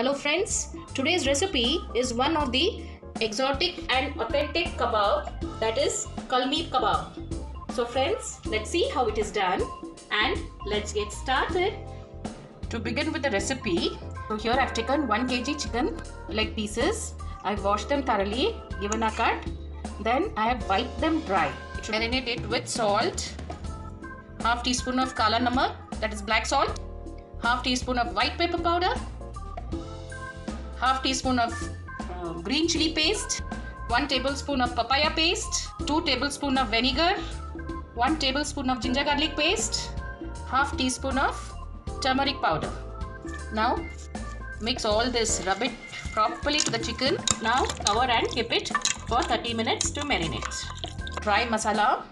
Hello friends, today's recipe is one of the exotic and authentic kebab that is kalmi kebab. So friends, let's see how it is done and let's get started. To begin with the recipe, so here I've taken 1 kg chicken leg pieces. I've washed them thoroughly, given a cut. Then I have wiped them dry. Marinate it with salt, half teaspoon of kala namak that is black salt, half teaspoon of white pepper powder, half teaspoon of uh, green chili paste, 1 tablespoon of papaya paste, 2 tablespoon of vinegar, 1 tablespoon of ginger garlic paste, half teaspoon of turmeric powder. Now mix all this, rub it properly to the chicken. Now cover and keep it for 30 minutes to marinate. Dry masala.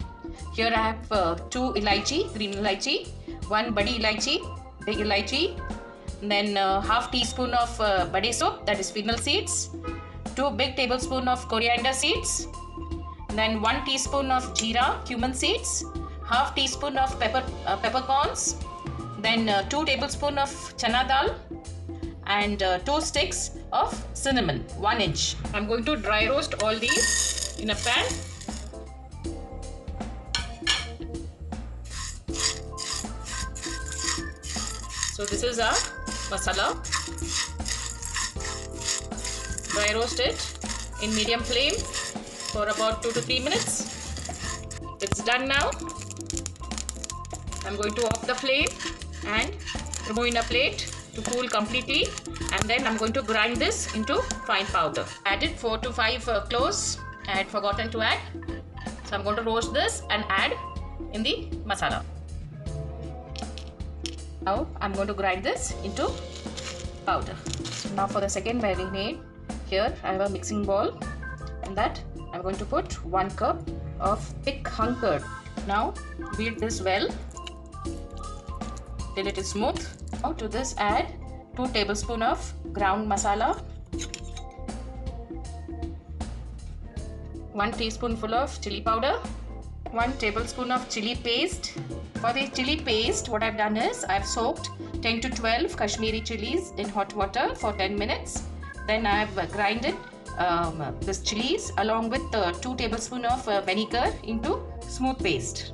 Here I have uh, 2 elaichi, green elaichi, 1 badi elaichi, big elaichi, then uh, half teaspoon of uh, bade saunf that is fennel seeds, 2 big tablespoon of coriander seeds, then 1 teaspoon of jeera cumin seeds, half teaspoon of pepper uh, peppercorns, then uh, 2 tablespoon of chana dal and uh, 2 sticks of cinnamon 1 inch. I'm going to dry roast all these in a pan. So this is our masala. Dry roast it in medium flame for about 2 to 3 minutes. It's done now. I'm going to off the flame and remove in a plate to cool completely and then I'm going to grind this into fine powder. Added 4 to 5 uh, cloves I had forgotten to add. So I'm going to roast this and add in the masala. Now I'm going to grind this into powder. Now for the second marinade, here I have a mixing bowl and that I'm going to put 1 cup of thick hung curd. Now beat this well till it is smooth. Now to this add 2 tablespoon of ground masala, 1 teaspoonful of chili powder, 1 tablespoon of chili paste. For the chili paste, what I've done is I've soaked 10 to 12 Kashmiri chilies in hot water for 10 minutes. Then I've grinded um, this chilies along with uh, 2 tablespoon of uh, vinegar into smooth paste.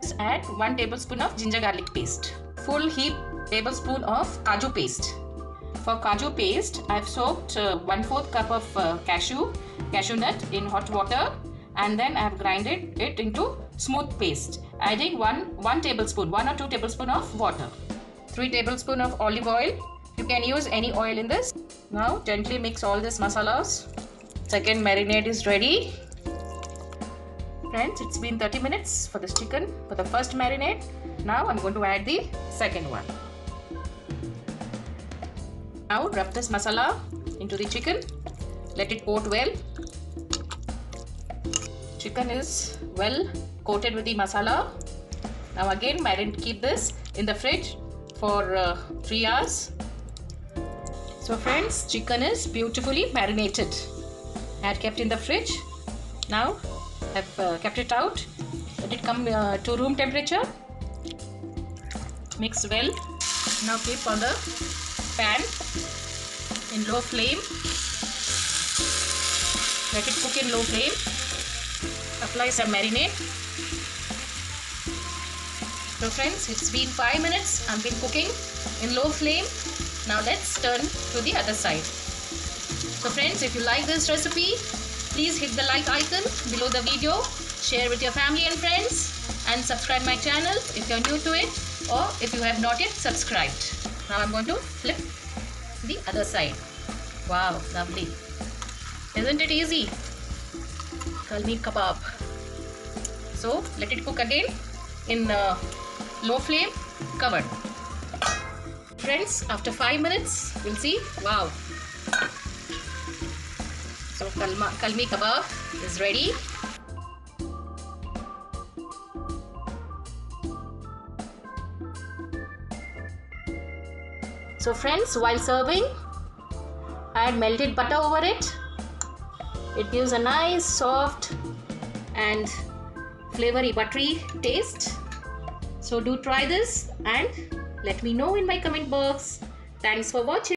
Just add 1 tablespoon of ginger garlic paste. Full heap tablespoon of kaju paste. For kaju paste, I've soaked uh, 1 4th cup of uh, cashew, cashew nut in hot water and then I've grinded it into smooth paste. Adding 1 1 tablespoon 1 or 2 tablespoon of water. 3 tablespoon of olive oil. You can use any oil in this. Now gently mix all this masalas. Second marinade is ready. Friends it's been 30 minutes for this chicken for the first marinade. Now I'm going to add the second one. Now rub this masala into the chicken. Let it coat well chicken is well coated with the masala. Now again marinate keep this in the fridge for uh, 3 hours. So friends chicken is beautifully marinated. I had kept in the fridge. Now I've uh, kept it out. Let it come uh, to room temperature. Mix well. Now keep on the pan in low flame. Let it cook in low flame apply some marinade so friends it's been 5 minutes I've been cooking in low flame. Now let's turn to the other side. So friends if you like this recipe please hit the like icon below the video. Share with your family and friends and subscribe my channel if you're new to it or if you have not yet subscribed. Now I'm going to flip the other side. Wow lovely. Isn't it easy kalmi kebab. So let it cook again in uh, low flame covered. Friends after 5 minutes we'll see. Wow. So kalma, kalmi kebab is ready. So friends while serving add melted butter over it it gives a nice soft and flavory buttery taste. So do try this and let me know in my comment box. Thanks for watching